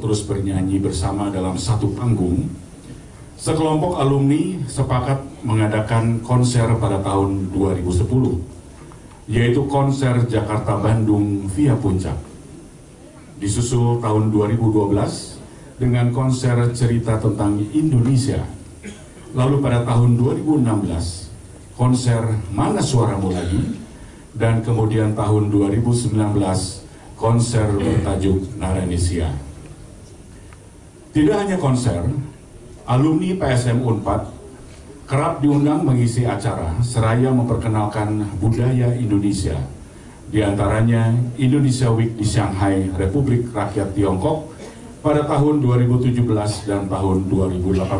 terus bernyanyi bersama dalam satu panggung, sekelompok alumni sepakat mengadakan konser pada tahun 2010, yaitu konser Jakarta Bandung via Puncak. Disusul tahun 2012 dengan konser cerita tentang Indonesia. Lalu pada tahun 2016, konser Mana Suaramu Lagi, dan kemudian tahun 2019 konser bertajuk Naranesia. Tidak hanya konser, alumni PSM Unpad kerap diundang mengisi acara seraya memperkenalkan budaya Indonesia. Di antaranya Indonesia Week di Shanghai, Republik Rakyat Tiongkok pada tahun 2017 dan tahun 2018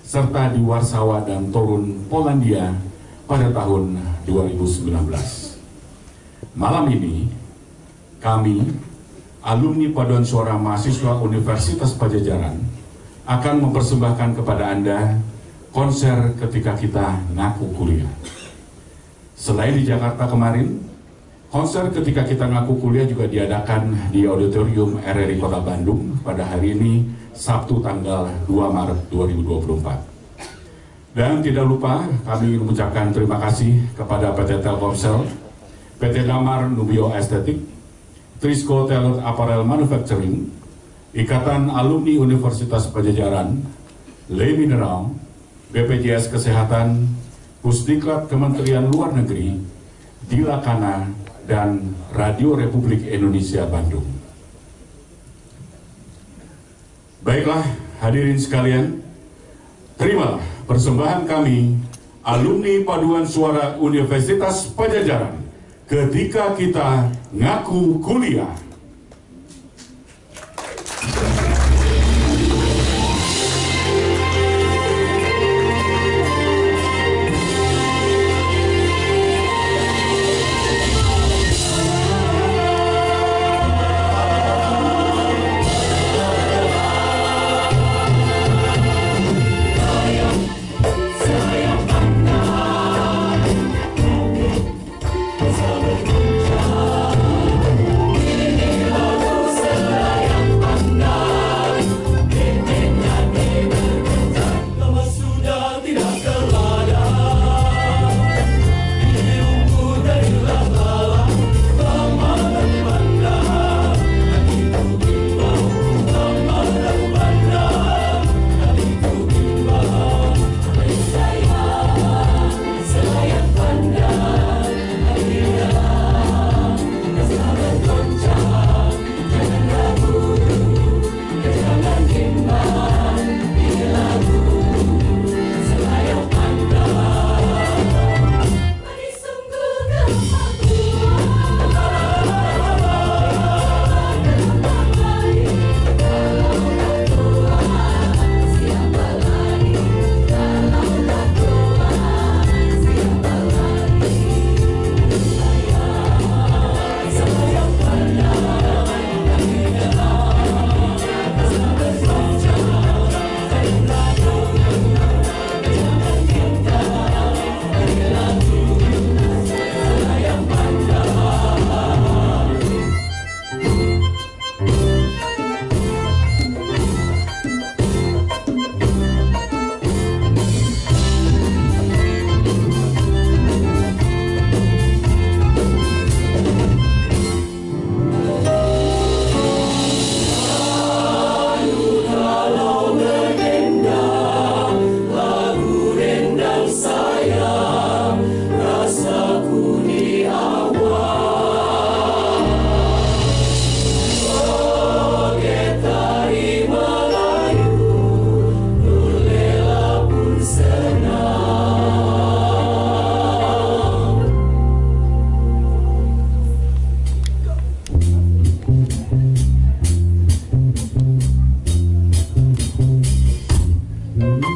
serta di Warsawa dan Torun, Polandia pada tahun 2019. Malam ini kami, alumni Paduan Suara Mahasiswa Universitas Pajajaran, akan mempersembahkan kepada Anda konser ketika kita ngaku kuliah. Selain di Jakarta kemarin, konser ketika kita ngaku kuliah juga diadakan di Auditorium RRI Kota Bandung pada hari ini, Sabtu tanggal 2 Maret 2024. Dan tidak lupa kami mengucapkan terima kasih kepada PT Telkomsel, PT Damar Nubio Estetik, Trisco Tailor Apparel Manufacturing, Ikatan Alumni Universitas Pajajaran, Le Mineral, BPJS Kesehatan, Pusdiklat Kementerian Luar Negeri, Dilakana, dan Radio Republik Indonesia Bandung. Baiklah, hadirin sekalian, terimalah persembahan kami, alumni Paduan Suara Universitas Pajajaran, ketika kita ngaku kuliah.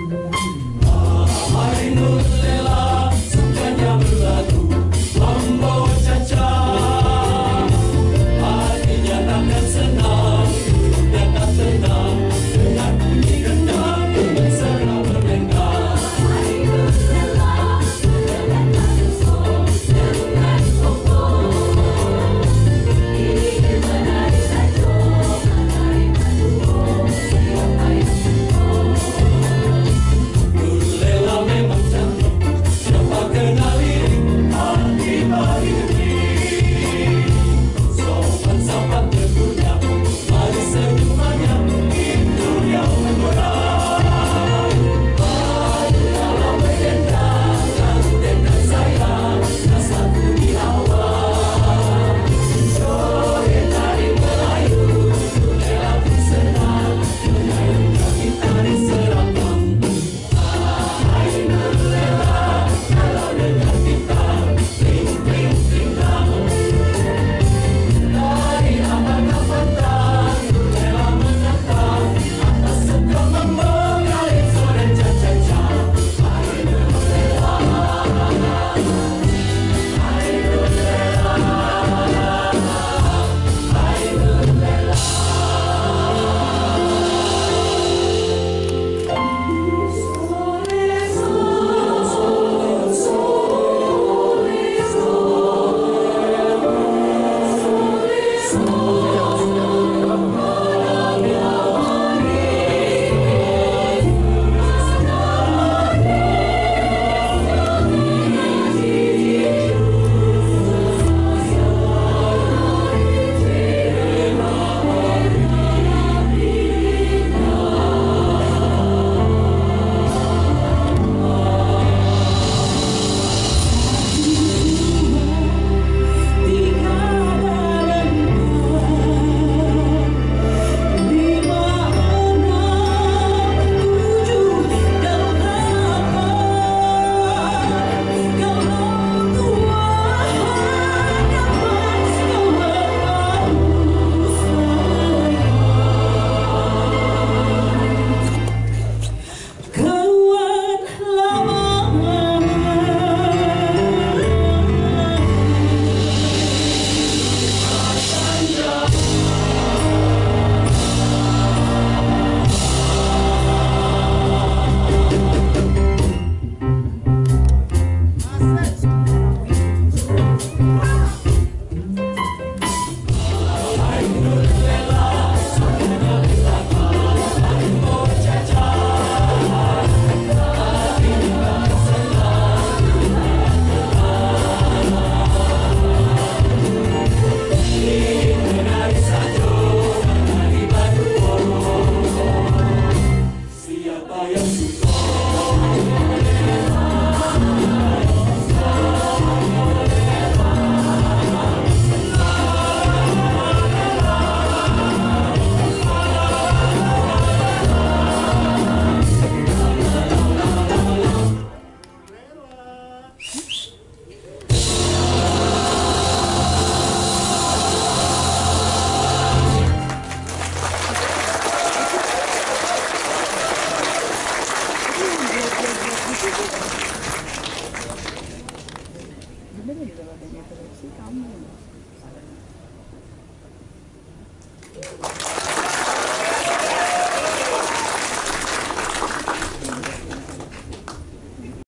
mundo. Oh.